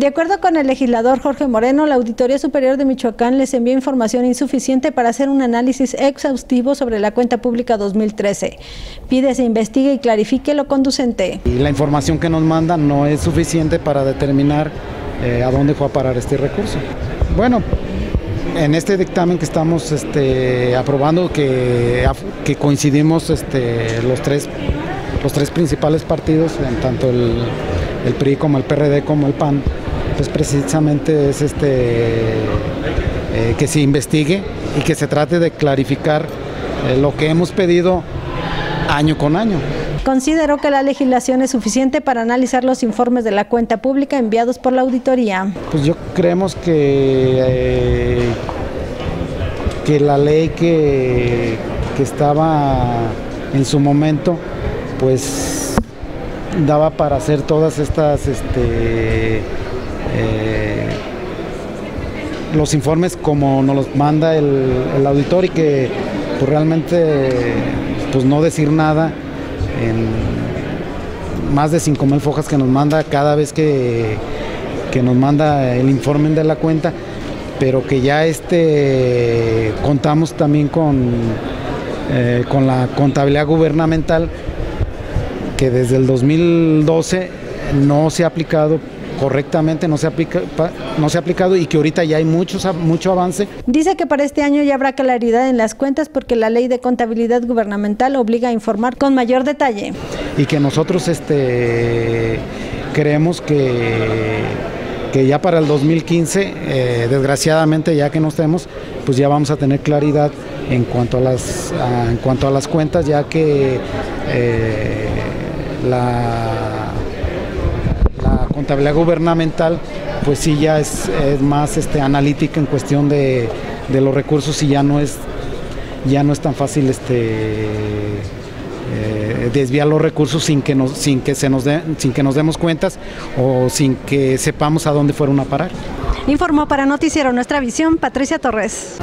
De acuerdo con el legislador Jorge Moreno, la Auditoría Superior de Michoacán les envió información insuficiente para hacer un análisis exhaustivo sobre la cuenta pública 2013. Pide se investigue y clarifique lo conducente. Y la información que nos mandan no es suficiente para determinar eh, a dónde fue a parar este recurso. Bueno, en este dictamen que estamos este, aprobando, que, que coincidimos este, los, tres, los tres principales partidos, en tanto el, el PRI como el PRD como el PAN, pues precisamente es este, eh, que se investigue y que se trate de clarificar eh, lo que hemos pedido año con año. Consideró que la legislación es suficiente para analizar los informes de la cuenta pública enviados por la auditoría. Pues yo creemos que, eh, que la ley que, que estaba en su momento, pues daba para hacer todas estas este, eh, los informes como nos los manda el, auditor y que pues, realmente pues no decir nada en más de 5 mil fojas que nos manda cada vez que, que nos manda el informe de la cuenta, pero que ya este contamos también con, eh, con la contabilidad gubernamental que desde el 2012 no se ha aplicado correctamente, no se, aplica, no se ha aplicado y que ahorita ya hay muchos, mucho avance. Dice que para este año ya habrá claridad en las cuentas porque la ley de contabilidad gubernamental obliga a informar con mayor detalle. Y que nosotros este, creemos que, que ya para el 2015, eh, desgraciadamente ya que no estemos, pues ya vamos a tener claridad en cuanto a las, en cuanto a las cuentas, ya que eh, la contabilidad gubernamental, pues sí ya es, más este, analítica en cuestión de, los recursos y ya no es, ya no es tan fácil este, eh, desviar los recursos sin que, nos, sin, que se nos sin que nos demos cuentas o sin que sepamos a dónde fueron a parar. Informó para Noticiero Nuestra Visión Patricia Torres.